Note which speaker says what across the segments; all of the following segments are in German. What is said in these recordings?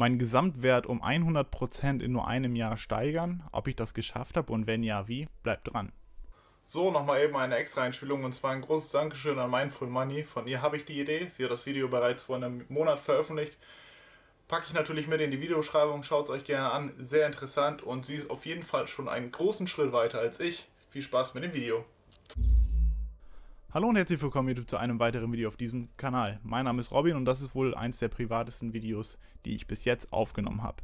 Speaker 1: meinen Gesamtwert um 100% in nur einem Jahr steigern. Ob ich das geschafft habe und wenn ja, wie, bleibt dran.
Speaker 2: So, nochmal eben eine extra Einspielung und zwar ein großes Dankeschön an Mindful Money. Von ihr habe ich die Idee. Sie hat das Video bereits vor einem Monat veröffentlicht. Packe ich natürlich mit in die Videoschreibung, schaut es euch gerne an. Sehr interessant und sie ist auf jeden Fall schon einen großen Schritt weiter als ich. Viel Spaß mit dem Video.
Speaker 1: Hallo und herzlich willkommen zu einem weiteren Video auf diesem Kanal. Mein Name ist Robin und das ist wohl eins der privatesten Videos, die ich bis jetzt aufgenommen habe.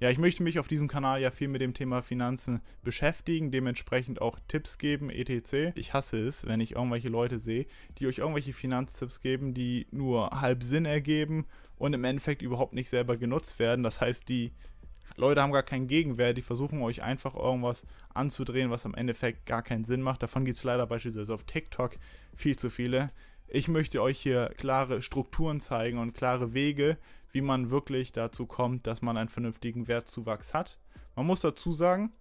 Speaker 1: Ja, ich möchte mich auf diesem Kanal ja viel mit dem Thema Finanzen beschäftigen, dementsprechend auch Tipps geben, etc. Ich hasse es, wenn ich irgendwelche Leute sehe, die euch irgendwelche Finanztipps geben, die nur halb Sinn ergeben und im Endeffekt überhaupt nicht selber genutzt werden. Das heißt, die Leute haben gar keinen Gegenwert, die versuchen euch einfach irgendwas anzudrehen, was am Endeffekt gar keinen Sinn macht. Davon gibt es leider beispielsweise auf TikTok viel zu viele. Ich möchte euch hier klare Strukturen zeigen und klare Wege, wie man wirklich dazu kommt, dass man einen vernünftigen Wertzuwachs hat. Man muss dazu sagen,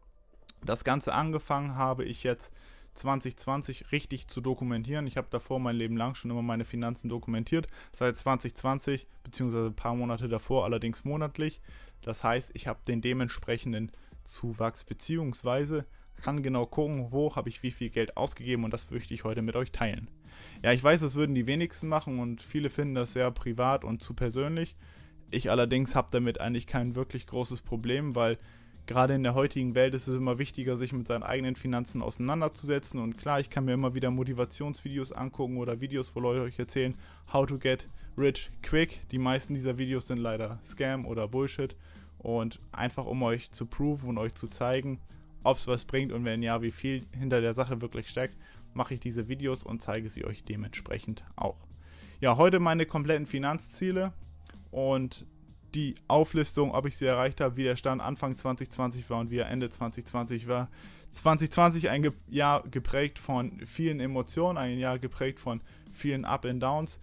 Speaker 1: das Ganze angefangen habe ich jetzt 2020 richtig zu dokumentieren. Ich habe davor mein Leben lang schon immer meine Finanzen dokumentiert. Seit 2020 beziehungsweise ein paar Monate davor allerdings monatlich. Das heißt, ich habe den dementsprechenden Zuwachs beziehungsweise kann genau gucken, wo habe ich wie viel Geld ausgegeben und das möchte ich heute mit euch teilen. Ja, ich weiß, das würden die wenigsten machen und viele finden das sehr privat und zu persönlich. Ich allerdings habe damit eigentlich kein wirklich großes Problem, weil gerade in der heutigen Welt ist es immer wichtiger, sich mit seinen eigenen Finanzen auseinanderzusetzen. Und klar, ich kann mir immer wieder Motivationsvideos angucken oder Videos, wo Leute euch erzählen, how to get rich quick. Die meisten dieser Videos sind leider Scam oder Bullshit. Und einfach um euch zu proven und euch zu zeigen, ob es was bringt und wenn ja, wie viel hinter der Sache wirklich steckt, mache ich diese Videos und zeige sie euch dementsprechend auch. Ja, heute meine kompletten Finanzziele und die Auflistung, ob ich sie erreicht habe, wie der Stand Anfang 2020 war und wie er Ende 2020 war. 2020 ein Jahr geprägt von vielen Emotionen, ein Jahr geprägt von vielen Up and Downs.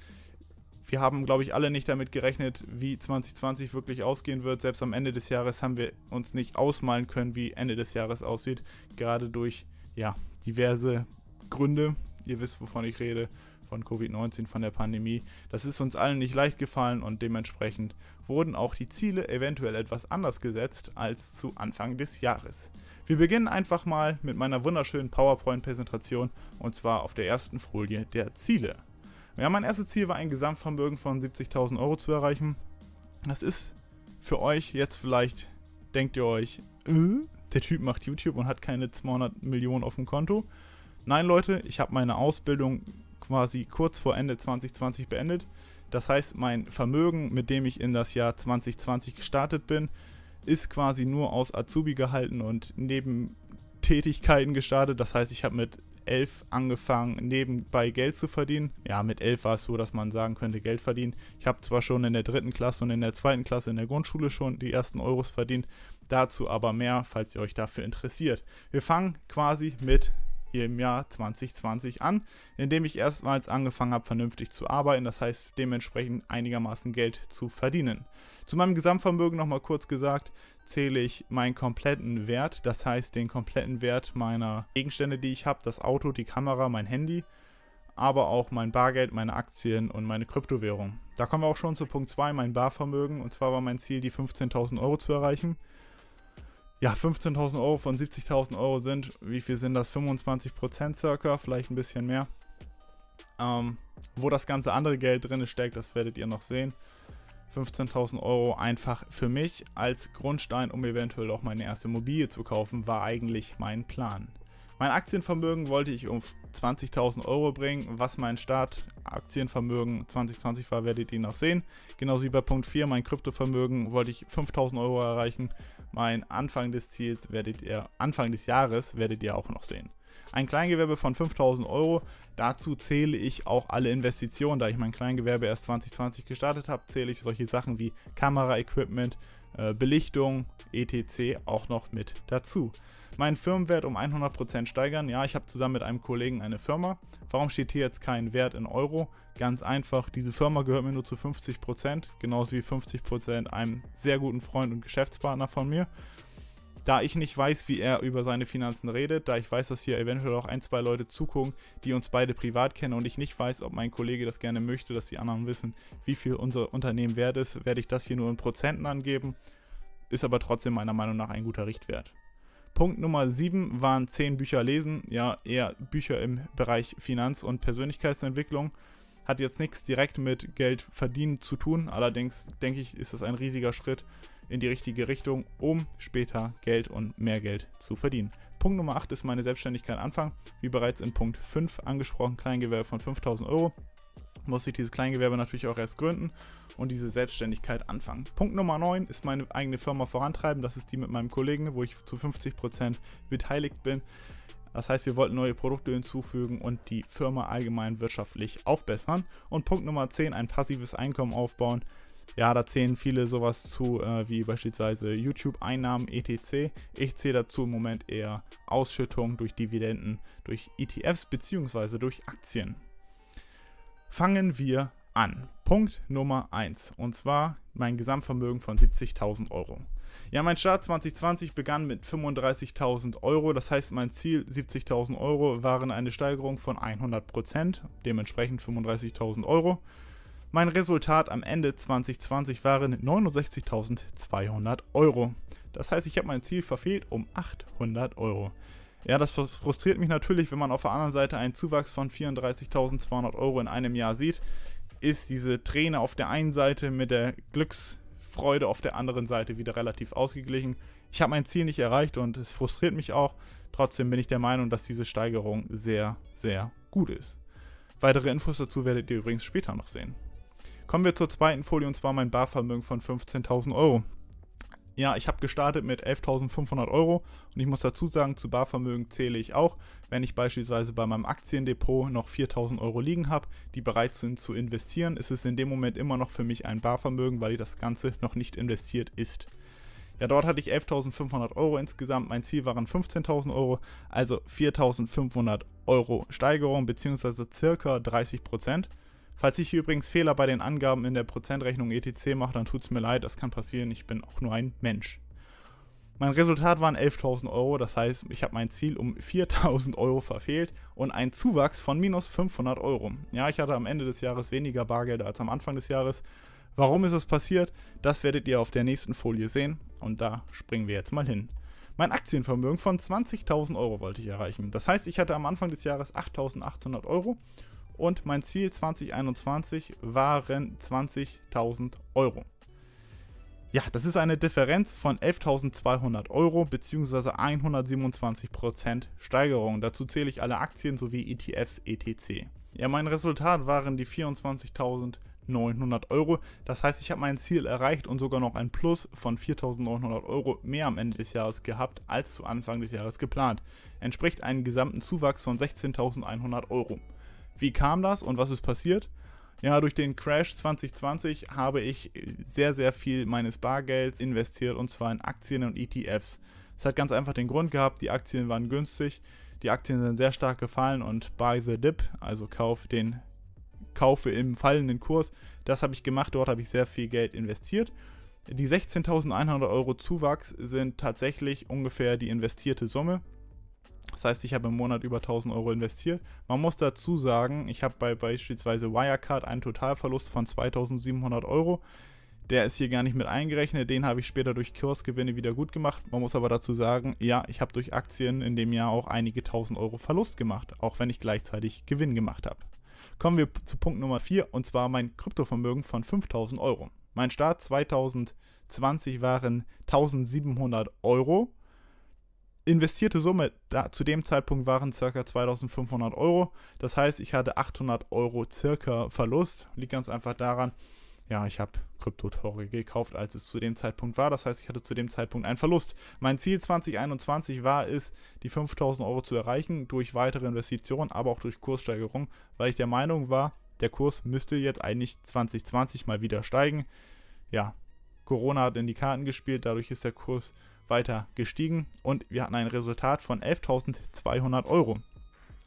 Speaker 1: Wir haben, glaube ich, alle nicht damit gerechnet, wie 2020 wirklich ausgehen wird. Selbst am Ende des Jahres haben wir uns nicht ausmalen können, wie Ende des Jahres aussieht. Gerade durch ja, diverse Gründe. Ihr wisst, wovon ich rede von Covid-19, von der Pandemie. Das ist uns allen nicht leicht gefallen und dementsprechend wurden auch die Ziele eventuell etwas anders gesetzt als zu Anfang des Jahres. Wir beginnen einfach mal mit meiner wunderschönen PowerPoint-Präsentation und zwar auf der ersten Folie der Ziele. Ja, mein erstes Ziel war ein Gesamtvermögen von 70.000 Euro zu erreichen. Das ist für euch jetzt vielleicht, denkt ihr euch, äh, der Typ macht YouTube und hat keine 200 Millionen auf dem Konto. Nein, Leute, ich habe meine Ausbildung quasi kurz vor Ende 2020 beendet. Das heißt, mein Vermögen, mit dem ich in das Jahr 2020 gestartet bin, ist quasi nur aus Azubi gehalten und Nebentätigkeiten gestartet. Das heißt, ich habe mit 11 angefangen, nebenbei Geld zu verdienen. Ja, mit 11 war es so, dass man sagen könnte, Geld verdienen. Ich habe zwar schon in der dritten Klasse und in der zweiten Klasse in der Grundschule schon die ersten Euros verdient, dazu aber mehr, falls ihr euch dafür interessiert. Wir fangen quasi mit hier im Jahr 2020 an, indem ich erstmals angefangen habe, vernünftig zu arbeiten, das heißt dementsprechend einigermaßen Geld zu verdienen. Zu meinem Gesamtvermögen nochmal kurz gesagt, zähle ich meinen kompletten Wert, das heißt den kompletten Wert meiner Gegenstände, die ich habe, das Auto, die Kamera, mein Handy, aber auch mein Bargeld, meine Aktien und meine Kryptowährung. Da kommen wir auch schon zu Punkt 2, mein Barvermögen, und zwar war mein Ziel, die 15.000 Euro zu erreichen ja, 15.000 Euro von 70.000 Euro sind, wie viel sind das? 25 Prozent circa, vielleicht ein bisschen mehr. Ähm, wo das ganze andere Geld drin steckt, das werdet ihr noch sehen. 15.000 Euro einfach für mich als Grundstein, um eventuell auch meine erste Immobilie zu kaufen, war eigentlich mein Plan. Mein Aktienvermögen wollte ich um 20.000 Euro bringen. Was mein Start-Aktienvermögen 2020 war, werdet ihr noch sehen. Genauso wie bei Punkt 4, mein Kryptovermögen wollte ich 5.000 Euro erreichen. Mein Anfang des Ziels werdet ihr, Anfang des Jahres werdet ihr auch noch sehen. Ein Kleingewerbe von 5000 Euro. Dazu zähle ich auch alle Investitionen. Da ich mein Kleingewerbe erst 2020 gestartet habe, zähle ich solche Sachen wie Kameraequipment, äh, Belichtung, etc. auch noch mit dazu meinen Firmenwert um 100% steigern. Ja, ich habe zusammen mit einem Kollegen eine Firma. Warum steht hier jetzt kein Wert in Euro? Ganz einfach, diese Firma gehört mir nur zu 50%, genauso wie 50% einem sehr guten Freund und Geschäftspartner von mir. Da ich nicht weiß, wie er über seine Finanzen redet, da ich weiß, dass hier eventuell auch ein, zwei Leute zugucken, die uns beide privat kennen und ich nicht weiß, ob mein Kollege das gerne möchte, dass die anderen wissen, wie viel unser Unternehmen wert ist, werde ich das hier nur in Prozenten angeben. Ist aber trotzdem meiner Meinung nach ein guter Richtwert. Punkt Nummer 7 waren 10 Bücher lesen. Ja, eher Bücher im Bereich Finanz- und Persönlichkeitsentwicklung. Hat jetzt nichts direkt mit Geld verdienen zu tun. Allerdings denke ich, ist das ein riesiger Schritt in die richtige Richtung, um später Geld und mehr Geld zu verdienen. Punkt Nummer 8 ist meine Selbstständigkeit Anfang. Wie bereits in Punkt 5 angesprochen, Kleingewerbe von 5000 Euro. Muss ich dieses Kleingewerbe natürlich auch erst gründen und diese Selbstständigkeit anfangen. Punkt Nummer 9 ist meine eigene Firma vorantreiben. Das ist die mit meinem Kollegen, wo ich zu 50% beteiligt bin. Das heißt, wir wollten neue Produkte hinzufügen und die Firma allgemein wirtschaftlich aufbessern. Und Punkt Nummer 10, ein passives Einkommen aufbauen. Ja, da zählen viele sowas zu, äh, wie beispielsweise YouTube-Einnahmen, etc. Ich zähle dazu im Moment eher Ausschüttungen durch Dividenden, durch ETFs bzw. durch Aktien. Fangen wir an. Punkt Nummer 1. Und zwar mein Gesamtvermögen von 70.000 Euro. Ja, mein Start 2020 begann mit 35.000 Euro. Das heißt, mein Ziel 70.000 Euro waren eine Steigerung von 100%, dementsprechend 35.000 Euro. Mein Resultat am Ende 2020 waren 69.200 Euro. Das heißt, ich habe mein Ziel verfehlt um 800 Euro. Ja, das frustriert mich natürlich, wenn man auf der anderen Seite einen Zuwachs von 34.200 Euro in einem Jahr sieht. Ist diese Träne auf der einen Seite mit der Glücksfreude auf der anderen Seite wieder relativ ausgeglichen. Ich habe mein Ziel nicht erreicht und es frustriert mich auch. Trotzdem bin ich der Meinung, dass diese Steigerung sehr, sehr gut ist. Weitere Infos dazu werdet ihr übrigens später noch sehen. Kommen wir zur zweiten Folie und zwar mein Barvermögen von 15.000 Euro. Ja, ich habe gestartet mit 11.500 Euro und ich muss dazu sagen, zu Barvermögen zähle ich auch, wenn ich beispielsweise bei meinem Aktiendepot noch 4.000 Euro liegen habe, die bereit sind zu investieren, ist es in dem Moment immer noch für mich ein Barvermögen, weil das Ganze noch nicht investiert ist. Ja, dort hatte ich 11.500 Euro insgesamt. Mein Ziel waren 15.000 Euro, also 4.500 Euro Steigerung bzw. circa 30 Prozent. Falls ich hier übrigens Fehler bei den Angaben in der Prozentrechnung ETC mache, dann tut es mir leid, das kann passieren, ich bin auch nur ein Mensch. Mein Resultat waren 11.000 Euro, das heißt, ich habe mein Ziel um 4.000 Euro verfehlt und einen Zuwachs von minus 500 Euro. Ja, ich hatte am Ende des Jahres weniger Bargeld als am Anfang des Jahres. Warum ist es passiert? Das werdet ihr auf der nächsten Folie sehen und da springen wir jetzt mal hin. Mein Aktienvermögen von 20.000 Euro wollte ich erreichen. Das heißt, ich hatte am Anfang des Jahres 8.800 Euro und mein Ziel 2021 waren 20.000 Euro. Ja, das ist eine Differenz von 11.200 Euro bzw. 127% Steigerung. Dazu zähle ich alle Aktien sowie ETFs etc. Ja, mein Resultat waren die 24.900 Euro. Das heißt, ich habe mein Ziel erreicht und sogar noch ein Plus von 4.900 Euro mehr am Ende des Jahres gehabt als zu Anfang des Jahres geplant. Entspricht einem gesamten Zuwachs von 16.100 Euro. Wie kam das und was ist passiert? Ja, durch den Crash 2020 habe ich sehr, sehr viel meines Bargelds investiert und zwar in Aktien und ETFs. Es hat ganz einfach den Grund gehabt, die Aktien waren günstig, die Aktien sind sehr stark gefallen und buy the dip, also kauf den kaufe im fallenden Kurs, das habe ich gemacht, dort habe ich sehr viel Geld investiert. Die 16.100 Euro Zuwachs sind tatsächlich ungefähr die investierte Summe. Das heißt, ich habe im Monat über 1000 Euro investiert. Man muss dazu sagen, ich habe bei beispielsweise Wirecard einen Totalverlust von 2700 Euro. Der ist hier gar nicht mit eingerechnet. Den habe ich später durch Kursgewinne wieder gut gemacht. Man muss aber dazu sagen, ja, ich habe durch Aktien in dem Jahr auch einige tausend Euro Verlust gemacht, auch wenn ich gleichzeitig Gewinn gemacht habe. Kommen wir zu Punkt Nummer 4 und zwar mein Kryptovermögen von 5000 Euro. Mein Start 2020 waren 1700 Euro investierte Summe da, zu dem Zeitpunkt waren ca. 2500 Euro. Das heißt, ich hatte 800 Euro circa Verlust. Liegt ganz einfach daran, ja, ich habe Kryptotore gekauft, als es zu dem Zeitpunkt war. Das heißt, ich hatte zu dem Zeitpunkt einen Verlust. Mein Ziel 2021 war es, die 5000 Euro zu erreichen durch weitere Investitionen, aber auch durch Kurssteigerung, weil ich der Meinung war, der Kurs müsste jetzt eigentlich 2020 mal wieder steigen. Ja, Corona hat in die Karten gespielt, dadurch ist der Kurs weiter gestiegen und wir hatten ein Resultat von 11.200 Euro.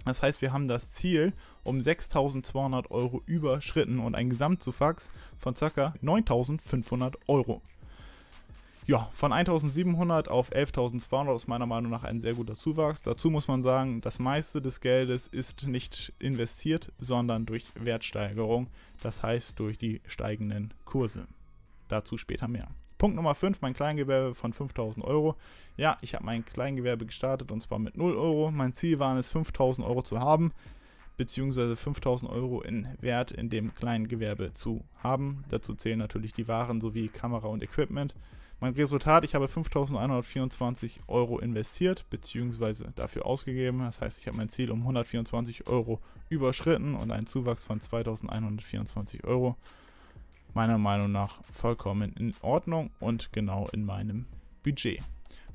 Speaker 1: Das heißt, wir haben das Ziel um 6.200 Euro überschritten und ein Gesamtzuwachs von ca. 9.500 Euro. Ja, von 1700 auf 11.200 ist meiner Meinung nach ein sehr guter Zuwachs. Dazu muss man sagen, das meiste des Geldes ist nicht investiert, sondern durch Wertsteigerung, das heißt durch die steigenden Kurse. Dazu später mehr. Punkt Nummer 5, mein Kleingewerbe von 5000 Euro. Ja, ich habe mein Kleingewerbe gestartet und zwar mit 0 Euro. Mein Ziel war es, 5000 Euro zu haben, beziehungsweise 5000 Euro in Wert in dem Kleingewerbe zu haben. Dazu zählen natürlich die Waren sowie Kamera und Equipment. Mein Resultat, ich habe 5.124 Euro investiert bzw. dafür ausgegeben. Das heißt, ich habe mein Ziel um 124 Euro überschritten und einen Zuwachs von 2.124 Euro. Meiner Meinung nach vollkommen in Ordnung und genau in meinem Budget.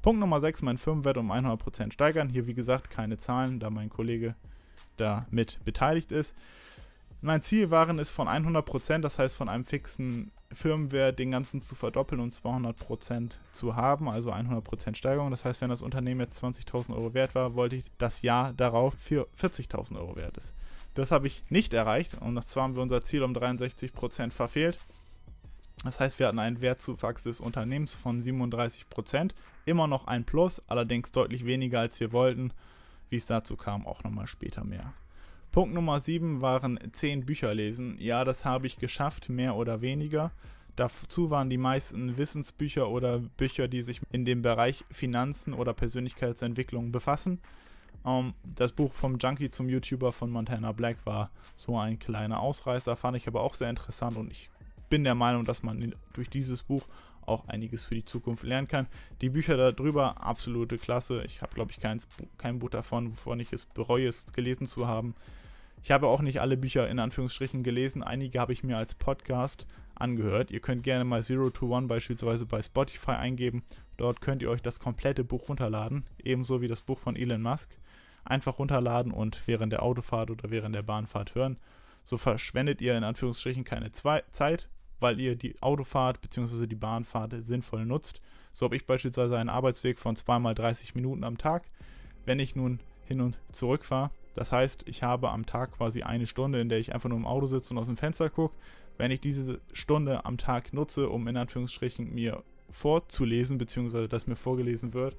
Speaker 1: Punkt Nummer 6, mein Firmenwert um 100% steigern. Hier wie gesagt keine Zahlen, da mein Kollege da mit beteiligt ist. Mein Ziel waren es von 100%, das heißt von einem fixen Firmenwert den ganzen zu verdoppeln und 200% zu haben, also 100% Steigerung. Das heißt, wenn das Unternehmen jetzt 20.000 Euro wert war, wollte ich das Jahr darauf für 40.000 Euro wert ist. Das habe ich nicht erreicht und zwar haben wir unser Ziel um 63% verfehlt. Das heißt, wir hatten einen Wertzuwachs des Unternehmens von 37%, immer noch ein Plus, allerdings deutlich weniger als wir wollten. Wie es dazu kam, auch nochmal später mehr. Punkt Nummer 7 waren 10 Bücher lesen. Ja, das habe ich geschafft, mehr oder weniger. Dazu waren die meisten Wissensbücher oder Bücher, die sich in dem Bereich Finanzen oder Persönlichkeitsentwicklung befassen. Um, ähm, das Buch vom Junkie zum YouTuber von Montana Black war so ein kleiner Ausreißer, fand ich aber auch sehr interessant und ich bin der Meinung, dass man durch dieses Buch auch einiges für die Zukunft lernen kann. Die Bücher darüber, absolute Klasse. Ich habe, glaube ich, kein, kein Buch davon, wovon ich es bereue, es gelesen zu haben. Ich habe auch nicht alle Bücher in Anführungsstrichen gelesen. Einige habe ich mir als Podcast angehört. Ihr könnt gerne mal Zero to One beispielsweise bei Spotify eingeben. Dort könnt ihr euch das komplette Buch runterladen, ebenso wie das Buch von Elon Musk. Einfach runterladen und während der Autofahrt oder während der Bahnfahrt hören. So verschwendet ihr in Anführungsstrichen keine Zwei Zeit, weil ihr die Autofahrt bzw. die Bahnfahrt sinnvoll nutzt. So habe ich beispielsweise einen Arbeitsweg von zweimal 30 Minuten am Tag. Wenn ich nun hin und zurück fahre, das heißt, ich habe am Tag quasi eine Stunde, in der ich einfach nur im Auto sitze und aus dem Fenster gucke. Wenn ich diese Stunde am Tag nutze, um in Anführungsstrichen mir vorzulesen, beziehungsweise dass mir vorgelesen wird,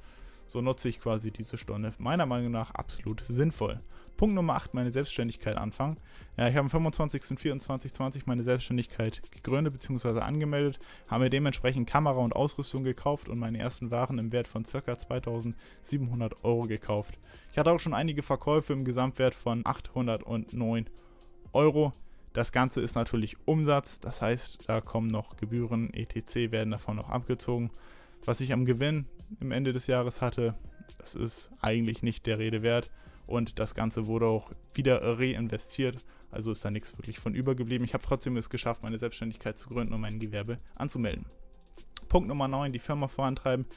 Speaker 1: so nutze ich quasi diese Stunde meiner Meinung nach absolut sinnvoll. Punkt Nummer 8, meine Selbstständigkeit anfangen. Ja, ich habe am 25.04.2020 meine Selbstständigkeit gegründet bzw. angemeldet, habe mir dementsprechend Kamera und Ausrüstung gekauft und meine ersten Waren im Wert von ca. 2700 Euro gekauft. Ich hatte auch schon einige Verkäufe im Gesamtwert von 809 Euro. Das Ganze ist natürlich Umsatz, das heißt, da kommen noch Gebühren, etc. werden davon noch abgezogen. Was ich am Gewinn im Ende des Jahres hatte, das ist eigentlich nicht der Rede wert. Und das Ganze wurde auch wieder reinvestiert. Also ist da nichts wirklich von übergeblieben. Ich habe trotzdem es geschafft, meine Selbstständigkeit zu gründen und mein Gewerbe anzumelden. Punkt Nummer 9, die Firma vorantreiben.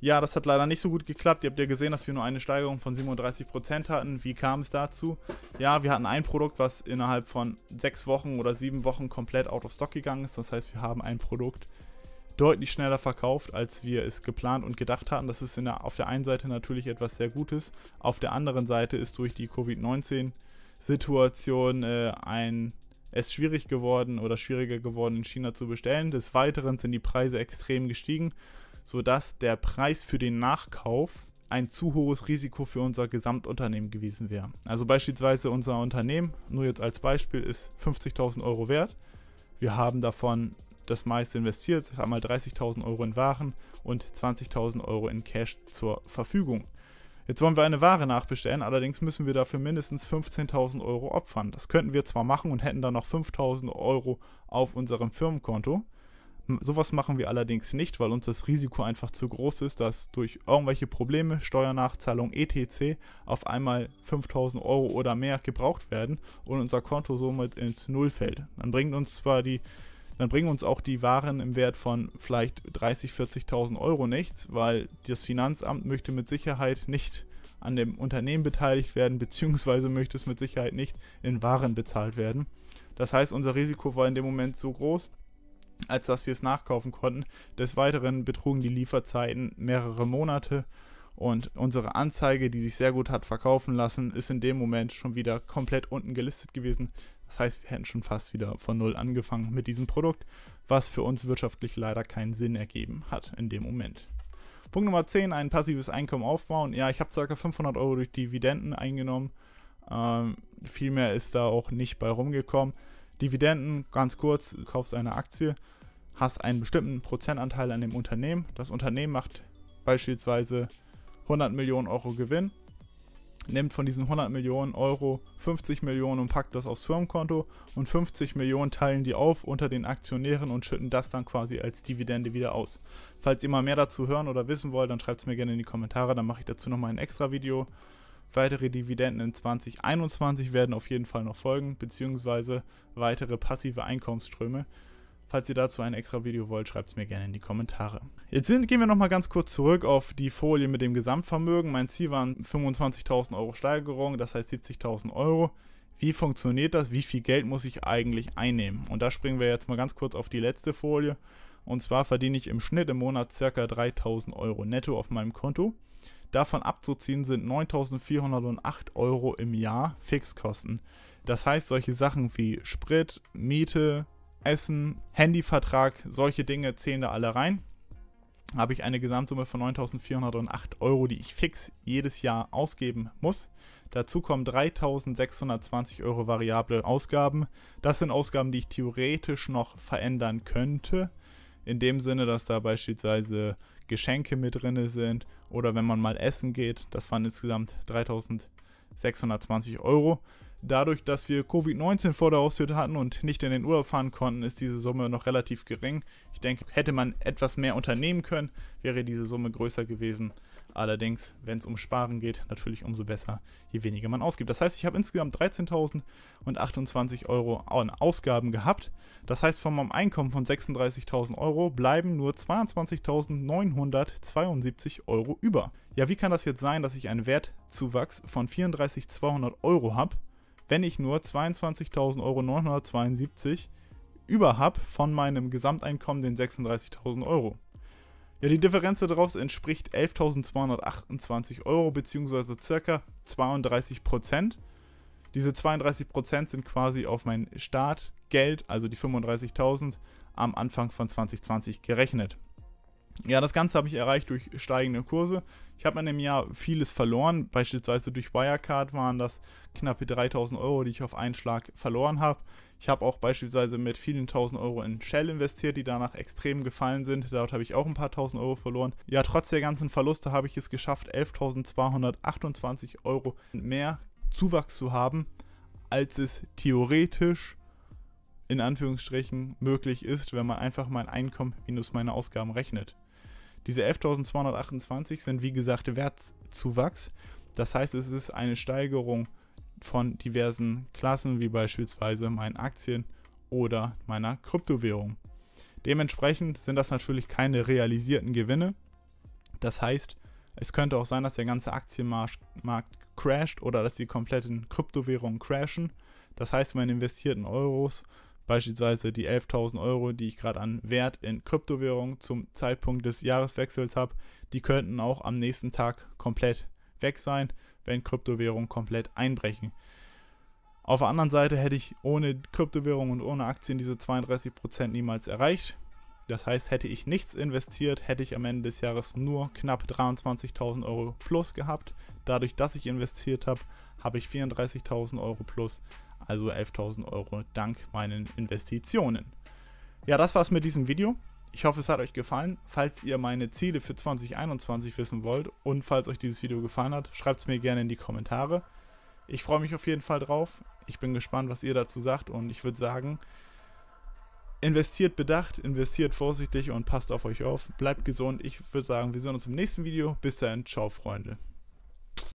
Speaker 1: Ja, das hat leider nicht so gut geklappt. Ihr habt ja gesehen, dass wir nur eine Steigerung von 37% hatten. Wie kam es dazu? Ja, wir hatten ein Produkt, was innerhalb von sechs Wochen oder sieben Wochen komplett out of stock gegangen ist. Das heißt, wir haben ein Produkt deutlich schneller verkauft, als wir es geplant und gedacht hatten. Das ist der, auf der einen Seite natürlich etwas sehr Gutes. Auf der anderen Seite ist durch die Covid-19-Situation äh, ein es schwierig geworden oder schwieriger geworden in China zu bestellen. Des Weiteren sind die Preise extrem gestiegen, sodass der Preis für den Nachkauf ein zu hohes Risiko für unser Gesamtunternehmen gewesen wäre. Also beispielsweise unser Unternehmen, nur jetzt als Beispiel, ist 50.000 Euro wert. Wir haben davon das meiste investiert, einmal 30.000 Euro in Waren und 20.000 Euro in Cash zur Verfügung. Jetzt wollen wir eine Ware nachbestellen, allerdings müssen wir dafür mindestens 15.000 Euro opfern. Das könnten wir zwar machen und hätten dann noch 5.000 Euro auf unserem Firmenkonto. Sowas machen wir allerdings nicht, weil uns das Risiko einfach zu groß ist, dass durch irgendwelche Probleme, Steuernachzahlung etc. auf einmal 5000 Euro oder mehr gebraucht werden und unser Konto somit ins Null fällt. Dann bringt uns zwar die dann bringen uns auch die Waren im Wert von vielleicht 30.000, 40.000 Euro nichts, weil das Finanzamt möchte mit Sicherheit nicht an dem Unternehmen beteiligt werden, beziehungsweise möchte es mit Sicherheit nicht in Waren bezahlt werden. Das heißt, unser Risiko war in dem Moment so groß, als dass wir es nachkaufen konnten. Des Weiteren betrugen die Lieferzeiten mehrere Monate Und unsere Anzeige, die sich sehr gut hat verkaufen lassen, ist in dem Moment schon wieder komplett unten gelistet gewesen. Das heißt, wir hätten schon fast wieder von Null angefangen mit diesem Produkt, was für uns wirtschaftlich leider keinen Sinn ergeben hat in dem Moment. Punkt Nummer 10, ein passives Einkommen aufbauen. Ja, ich habe ca. 500 Euro durch Dividenden eingenommen. Ähm, viel mehr ist da auch nicht bei rumgekommen. Dividenden, ganz kurz, du kaufst eine Aktie, hast einen bestimmten Prozentanteil an dem Unternehmen. Das Unternehmen macht beispielsweise 100 Millionen Euro Gewinn, nimmt von diesen 100 Millionen Euro 50 Millionen und packt das aufs Firmenkonto und 50 Millionen teilen die auf unter den Aktionären und schütten das dann quasi als Dividende wieder aus. Falls ihr mal mehr dazu hören oder wissen wollt, dann schreibt es mir gerne in die Kommentare, dann mache ich dazu nochmal ein extra Video. Weitere Dividenden in 2021 werden auf jeden Fall noch folgen, beziehungsweise weitere passive Einkommensströme. Falls ihr dazu ein extra Video wollt, schreibt es mir gerne in die Kommentare. Jetzt sind, gehen wir nochmal ganz kurz zurück auf die Folie mit dem Gesamtvermögen. Mein Ziel waren 25.000 Euro Steigerung, das heißt 70.000 Euro. Wie funktioniert das? Wie viel Geld muss ich eigentlich einnehmen? Und da springen wir jetzt mal ganz kurz auf die letzte Folie. Und zwar verdiene ich im Schnitt im Monat ca. 3.000 Euro netto auf meinem Konto. Davon abzuziehen sind 9.408 Euro im Jahr Fixkosten. Das heißt, solche Sachen wie Sprit, Miete, Essen, Handyvertrag, solche Dinge zählen da alle rein. Habe ich eine Gesamtsumme von 9.408 Euro, die ich fix jedes Jahr ausgeben muss. Dazu kommen 3.620 Euro variable Ausgaben. Das sind Ausgaben, die ich theoretisch noch verändern könnte. In dem Sinne, dass da beispielsweise Geschenke mit drin sind oder wenn man mal essen geht. Das waren insgesamt 3.620 Euro. Dadurch, dass wir Covid-19 vor der Haustür hatten und nicht in den Urlaub fahren konnten, ist diese Summe noch relativ gering. Ich denke, hätte man etwas mehr unternehmen können, wäre diese Summe größer gewesen. Allerdings, wenn es um Sparen geht, natürlich umso besser, je weniger man ausgibt. Das heißt, ich habe insgesamt 13.028 Euro an Ausgaben gehabt. Das heißt, von meinem Einkommen von 36.000 Euro bleiben nur 22.972 Euro über. Ja, wie kann das jetzt sein, dass ich einen Wertzuwachs von 34.200 Euro habe? Wenn ich nur 22.972 Euro über habe von meinem Gesamteinkommen, den 36.000 Euro. Ja, die Differenz daraus entspricht 11.228 Euro bzw. circa 32 Prozent. Diese 32 Prozent sind quasi auf mein Startgeld, also die 35.000, am Anfang von 2020 gerechnet. Ja, das Ganze habe ich erreicht durch steigende Kurse. Ich habe in dem Jahr vieles verloren. Beispielsweise durch Wirecard waren das knappe 3000 Euro, die ich auf einen Schlag verloren habe. Ich habe auch beispielsweise mit vielen tausend Euro in Shell investiert, die danach extrem gefallen sind. Dort habe ich auch ein paar tausend Euro verloren. Ja, trotz der ganzen Verluste habe ich es geschafft, 11.228 Euro mehr Zuwachs zu haben, als es theoretisch in Anführungsstrichen möglich ist, wenn man einfach mein Einkommen minus meine Ausgaben rechnet. Diese 11.228 sind wie gesagt Wertzuwachs. Das heißt, es ist eine Steigerung von diversen Klassen, wie beispielsweise meinen Aktien oder meiner Kryptowährung. Dementsprechend sind das natürlich keine realisierten Gewinne. Das heißt, es könnte auch sein, dass der ganze Aktienmarkt crasht oder dass die kompletten Kryptowährungen crashen. Das heißt, meine investierten Euros Beispielsweise die 11.000 Euro, die ich gerade an Wert in Kryptowährung zum Zeitpunkt des Jahreswechsels habe, die könnten auch am nächsten Tag komplett weg sein, wenn Kryptowährungen komplett einbrechen. Auf der anderen Seite hätte ich ohne Kryptowährung und ohne Aktien diese 32% niemals erreicht. Das heißt, hätte ich nichts investiert, hätte ich am Ende des Jahres nur knapp 23.000 Euro plus gehabt. Dadurch, dass ich investiert habe, habe ich 34.000 Euro plus also 11.000 Euro dank meinen Investitionen. Ja, das war's mit diesem Video. Ich hoffe, es hat euch gefallen. Falls ihr meine Ziele für 2021 wissen wollt und falls euch dieses Video gefallen hat, schreibt es mir gerne in die Kommentare. Ich freue mich auf jeden Fall drauf. Ich bin gespannt, was ihr dazu sagt und ich würde sagen, investiert bedacht, investiert vorsichtig und passt auf euch auf. Bleibt gesund. Ich würde sagen, wir sehen uns im nächsten Video. Bis dahin, ciao Freunde.